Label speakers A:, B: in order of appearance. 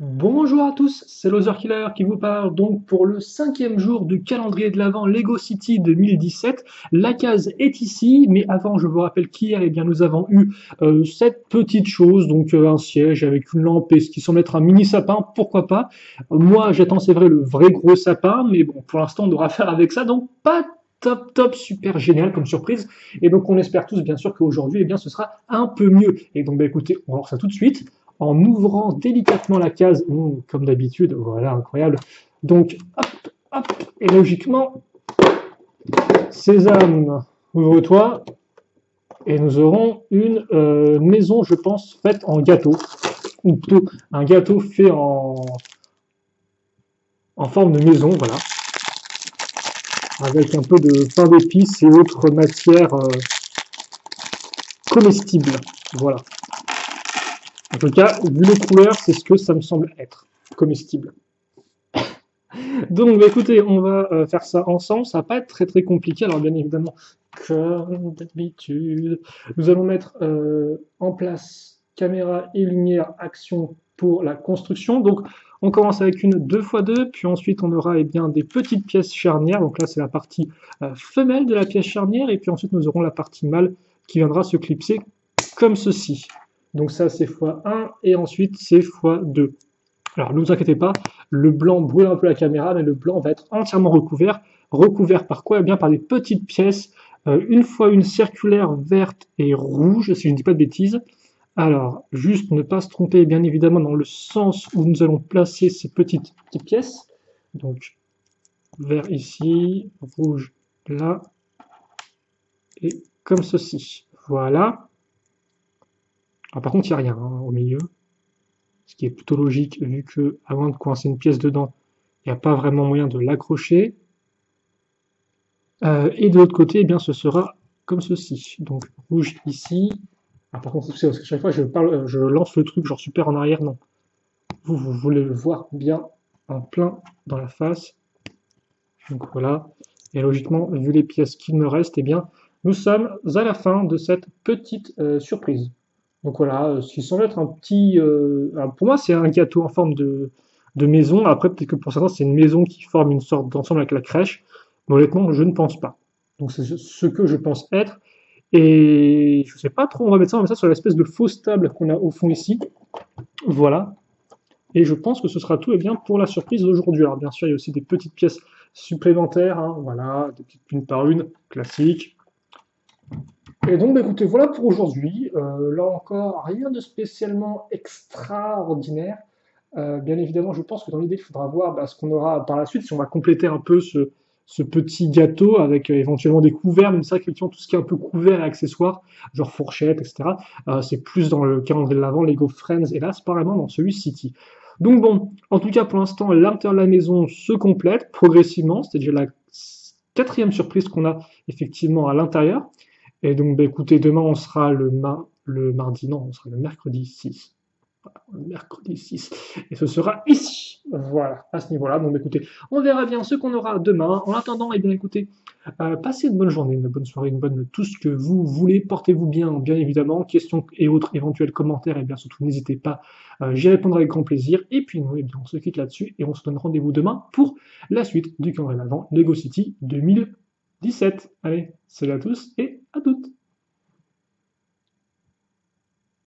A: Bonjour à tous, c'est Loser Killer qui vous parle donc pour le cinquième jour du calendrier de l'Avent Lego City 2017. La case est ici, mais avant je vous rappelle qu'hier eh bien nous avons eu euh, cette petite chose, donc euh, un siège avec une lampe et ce qui semble être un mini sapin, pourquoi pas. moi j'attends c'est vrai le vrai gros sapin, mais bon pour l'instant on devra faire avec ça, donc pas top top super génial comme surprise. Et donc on espère tous bien sûr qu'aujourd'hui eh bien ce sera un peu mieux. Et donc bah écoutez on voir ça tout de suite en ouvrant délicatement la case, comme d'habitude, voilà, incroyable. Donc, hop, hop, et logiquement, Sésame, ouvre-toi, et nous aurons une euh, maison, je pense, faite en gâteau, ou plutôt un gâteau fait en, en forme de maison, voilà, avec un peu de pain d'épices et autres matières euh, comestibles, voilà. En tout cas, vu les couleurs, c'est ce que ça me semble être, comestible. Donc, bah, écoutez, on va euh, faire ça ensemble. Ça va pas être très très compliqué. Alors, bien évidemment, comme d'habitude, nous allons mettre euh, en place caméra et lumière action pour la construction. Donc, on commence avec une 2x2, puis ensuite on aura eh bien, des petites pièces charnières. Donc là, c'est la partie euh, femelle de la pièce charnière, et puis ensuite nous aurons la partie mâle qui viendra se clipser comme ceci. Donc ça, c'est x1, et ensuite, c'est x2. Alors, ne vous inquiétez pas, le blanc brûle un peu la caméra, mais le blanc va être entièrement recouvert. Recouvert par quoi? Eh bien, par des petites pièces, euh, une fois une circulaire verte et rouge, si je ne dis pas de bêtises. Alors, juste ne pas se tromper, bien évidemment, dans le sens où nous allons placer ces petites, petites pièces. Donc, vert ici, rouge là, et comme ceci. Voilà. Alors, par contre, il n'y a rien hein, au milieu, ce qui est plutôt logique vu que, à moins de coincer une pièce dedans, il n'y a pas vraiment moyen de l'accrocher. Euh, et de l'autre côté, eh bien, ce sera comme ceci. Donc rouge ici. Ah, par contre, c'est chaque fois je, parle, je lance le truc genre super en arrière, non. Vous, vous voulez le voir bien en plein dans la face. Donc voilà. Et logiquement, vu les pièces qu'il me reste, eh bien, nous sommes à la fin de cette petite euh, surprise. Donc voilà, euh, ce qui semble être un petit... Euh, pour moi, c'est un gâteau en forme de, maison. Après, peut-être que pour certains, c'est une maison qui forme une sorte d'ensemble avec la crèche. Mais honnêtement, je ne pense pas. Donc c'est ce que je pense être. Et je ne sais pas trop, on va mettre ça, on va mettre ça sur l'espèce de fausse table qu'on a au fond ici. Voilà. Et je pense que ce sera tout et bien, pour la surprise d'aujourd'hui. Alors bien sûr, il y a aussi des petites pièces supplémentaires. Hein. voilà, des petites une par une, classiques. Et donc, bah, écoutez, voilà pour aujourd'hui. Euh, là encore, rien de spécialement extraordinaire. Euh, bien évidemment, je pense que dans l'idée, il faudra voir bah, ce qu'on aura par la suite, si on va compléter un peu ce, petit gâteau avec euh, éventuellement des couverts, même ça, effectivement, tout ce qui est un peu couvert et accessoires, genre fourchette, etc. c'est plus dans le calendrier de l'avant, Lego Friends, et là, c'est vraiment dans celui City. Donc bon, en tout cas, pour l'instant, l'intérieur de la maison se complète progressivement, c'est déjà la quatrième surprise qu'on a effectivement à l'intérieur. Et donc, bah, écoutez, demain, on sera le, mardi, non, on sera le mercredi 6. le mercredi 6. Et ce sera ici. Voilà, à ce niveau-là. Donc, bah, écoutez, on verra bien ce qu'on aura demain. En attendant, eh bien, écoutez, euh, passez une bonne journée, une bonne soirée, une bonne tout ce que vous voulez. Portez-vous bien, bien évidemment. Questions et autres éventuels commentaires, et eh bien surtout, n'hésitez pas. Euh, j'y répondrai avec grand plaisir. Et puis, nous, eh bien, on se quitte là-dessus et on se donne rendez-vous demain pour la suite du calendrier d'avant Lego City 2000. 17. Allez, salut à tous et à toutes